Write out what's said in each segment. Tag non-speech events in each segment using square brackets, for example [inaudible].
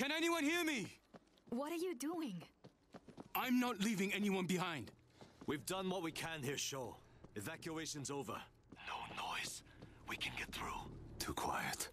Can anyone hear me? What are you doing? I'm not leaving anyone behind. We've done what we can here, Shaw. Evacuation's over. No noise. We can get through. Too quiet.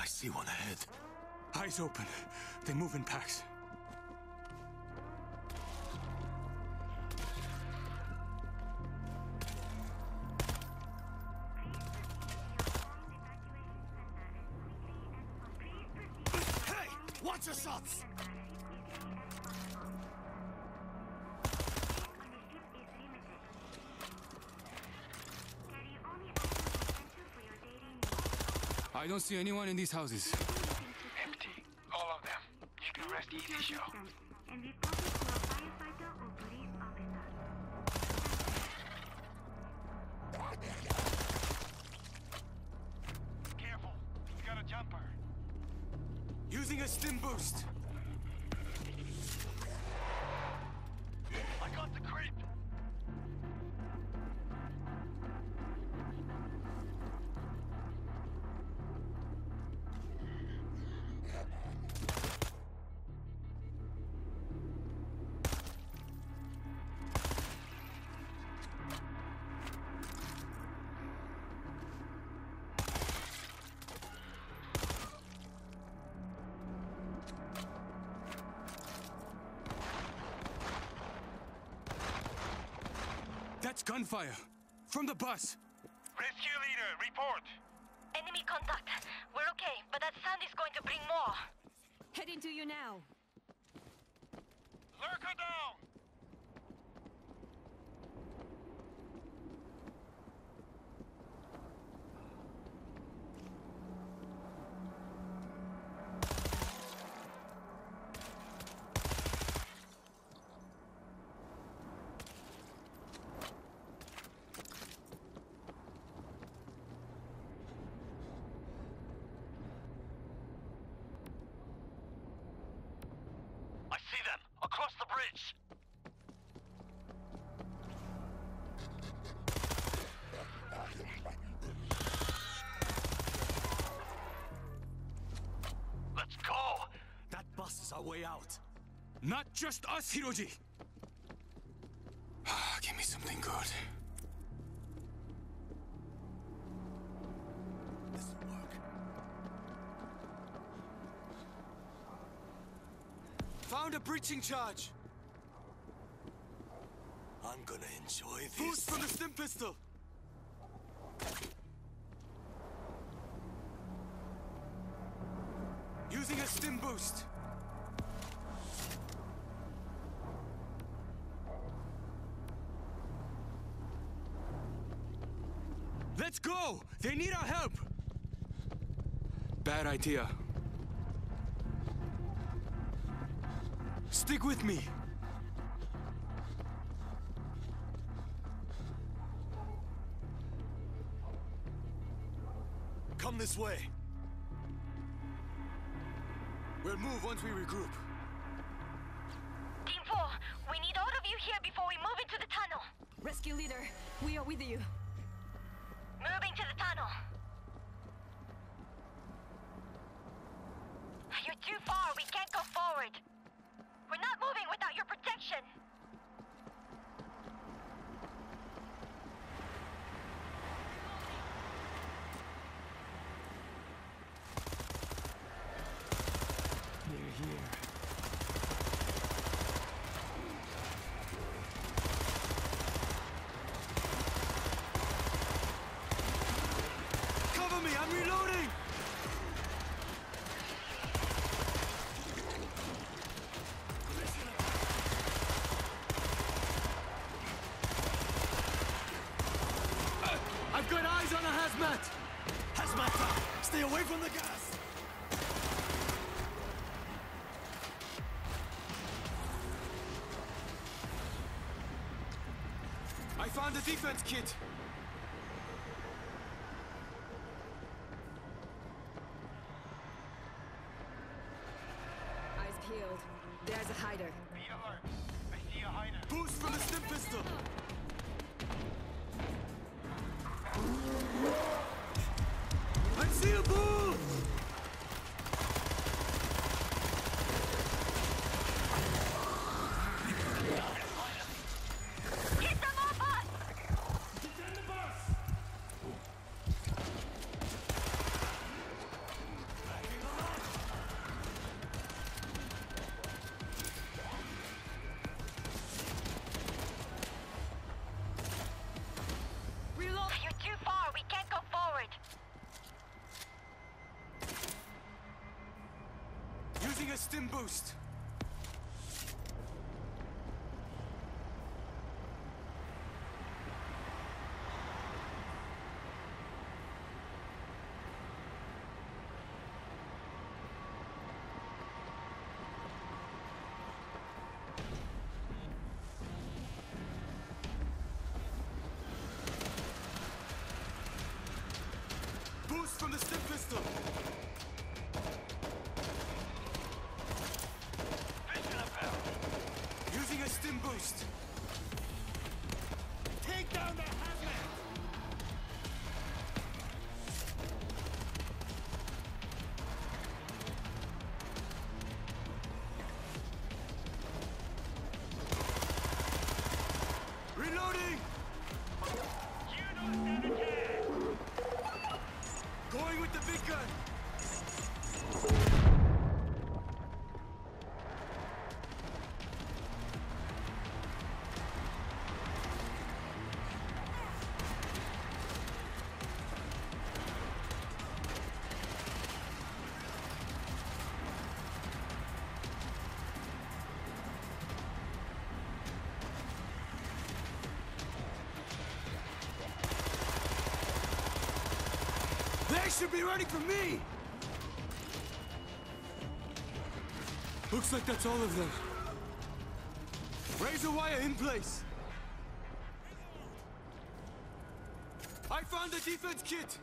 I see one ahead. Eyes open. They move in packs. I don't see anyone in these houses. Empty. All of them. You can rest easy, Shaw. That's gunfire. From the bus. Rescue leader, report. Enemy contact. We're okay, but that sound is going to bring more. Heading to you now. Lurker down. I see them across the bridge. Let's go. That bus is our way out. Not just us, Hiroji. Ah, Give me something good. This'll work. Found a breaching charge. I'm gonna enjoy this. Boost from the stim pistol. Using a stim boost. Let's go! They need our help! Bad idea. Stick with me. This way. We'll move once we regroup. Team 4, we need all of you here before we move into the tunnel. Rescue leader, we are with you. Moving to the tunnel. You're too far. We can't go forward. We're not moving without your protection. Here, here. Cover me, I'm reloading! Uh, I've got eyes on a hazmat! Hazmat down! Stay away from the gas! I found a defense kit! Boost. Boost Going with the big gun! Should be ready for me! Looks like that's all of them. Razor wire in place. I found the defense kit!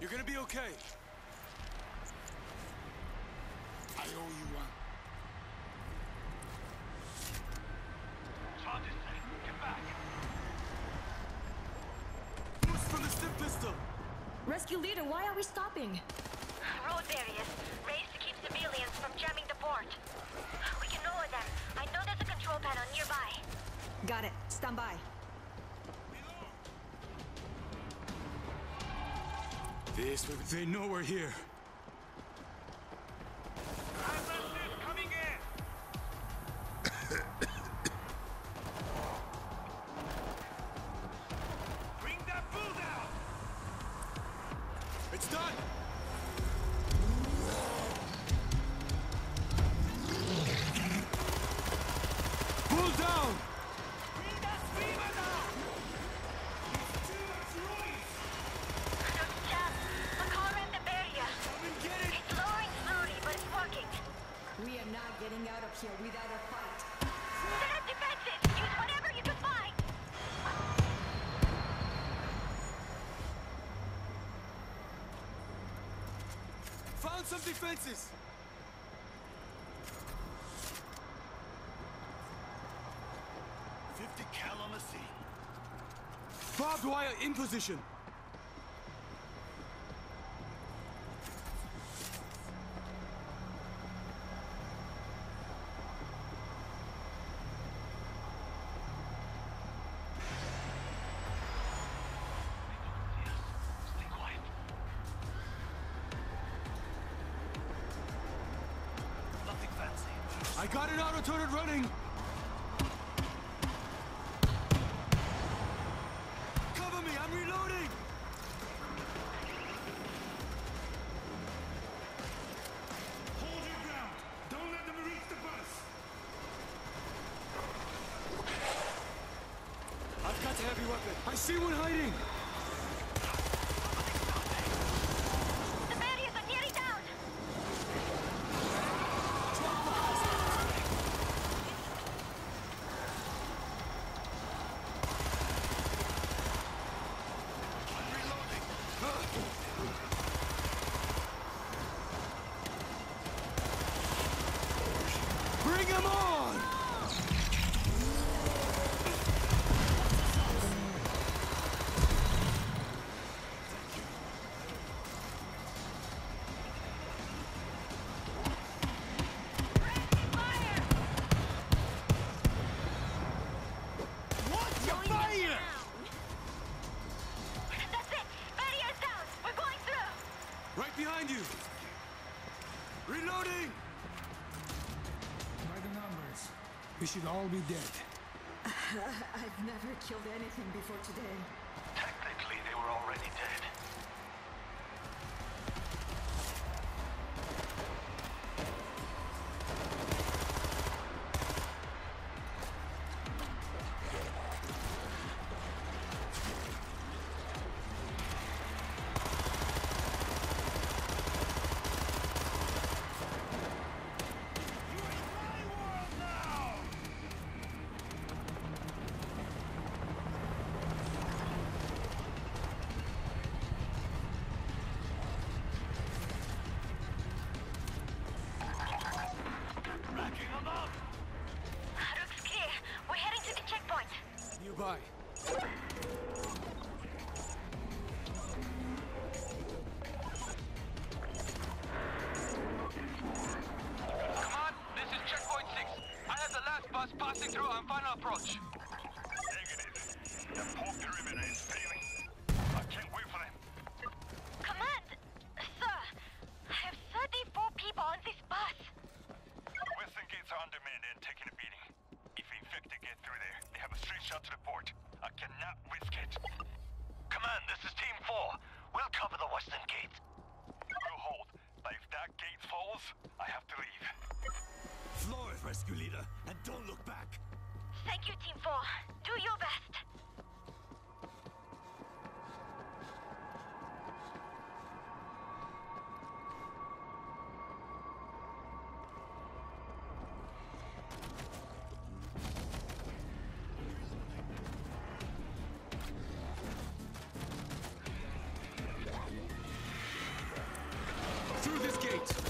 You're gonna be okay. I owe you one. Get back! Boost from the stim pistol! Rescue leader, why are we stopping? Road barriers raised to keep civilians from jamming the port. We can lower them. I know there's a control panel nearby. Got it. Stand by. This, they know we're here. Here without a fight. Set up defenses. Use whatever you can find. Found some defenses! Fifty cal on the scene. Barbed wire in position. I got an auto turret running. behind you! Reloading! By the numbers, we should all be dead. [laughs] I've never killed anything before today. Approach. Rescue Team 4, do your best. Through this gate!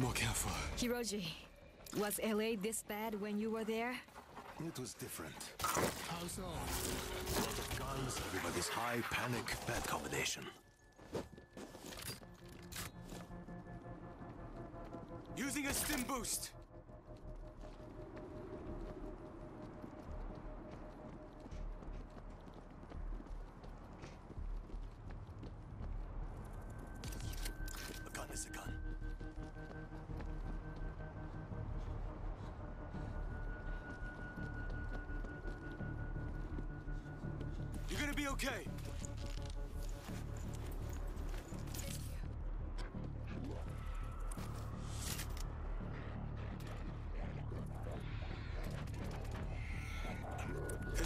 more careful. Hiroji, was LA this bad when you were there? It was different. How so? Guns, everybody's high, panic, bad combination. Using a stim boost!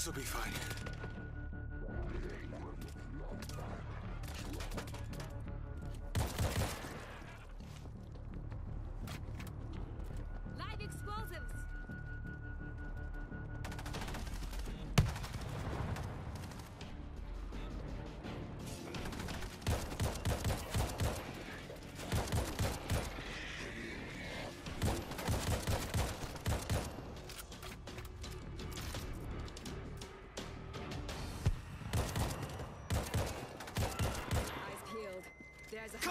This will be fine.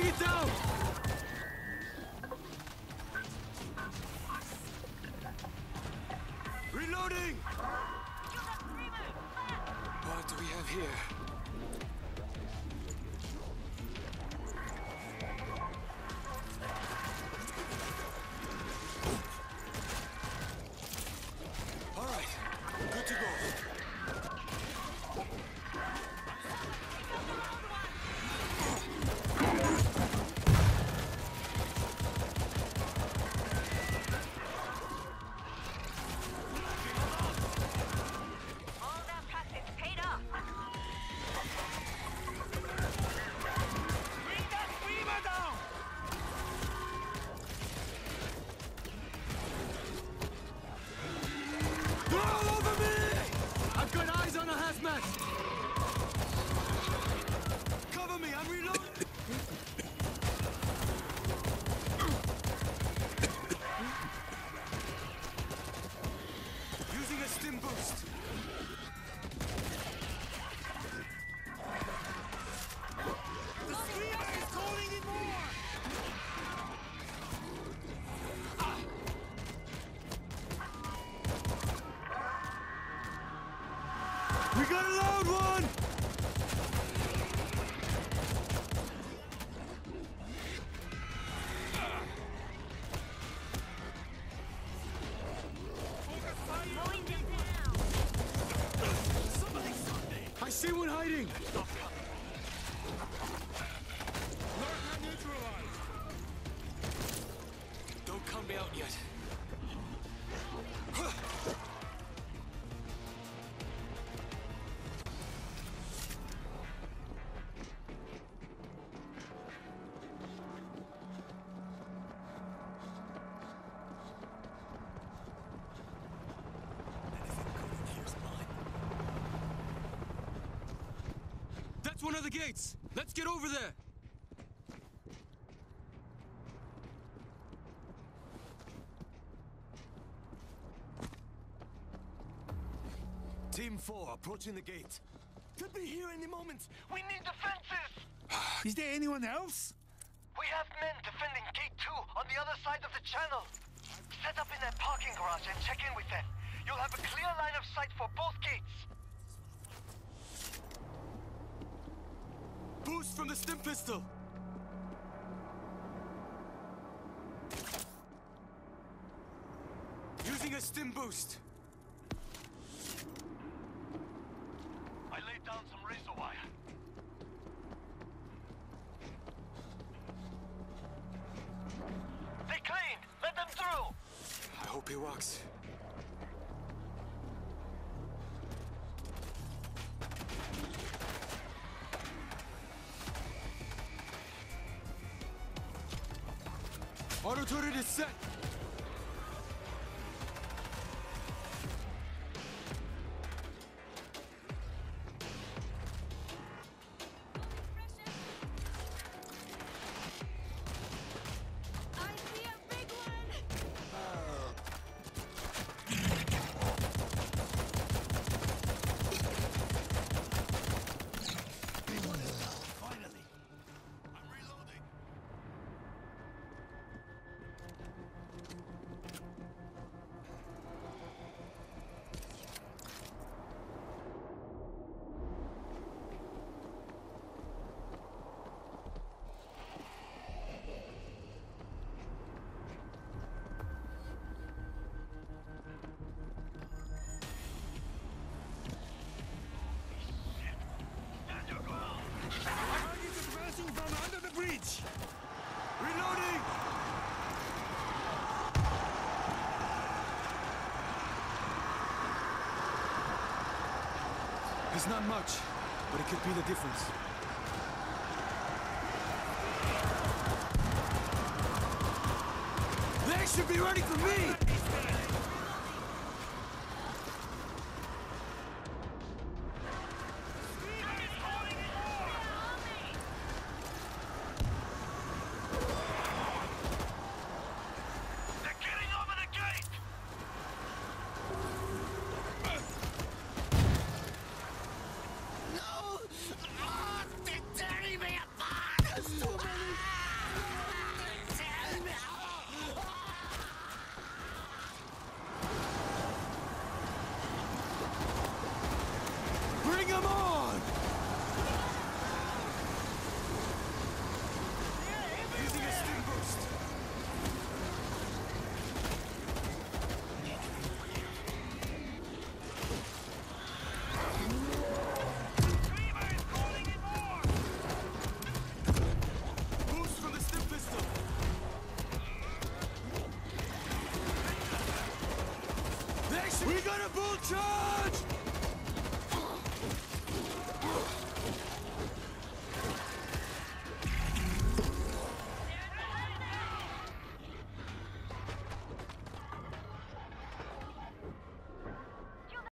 Bring it down! Reloading! What do we have here? We got a loud one! Mowing them down. I see one hiding! That's one of the gates! Let's get over there! Team 4 approaching the gate. Could be here any moment. We need defenses! [sighs] Is there anyone else? We have men defending Gate 2 on the other side of the channel. Set up in that parking garage and check in with them. You'll have a clear line of sight for both gates. Boost from the stim pistol! Using a stim boost! Aruturilis sen! It's not much, but it could be the difference. They should be ready for me!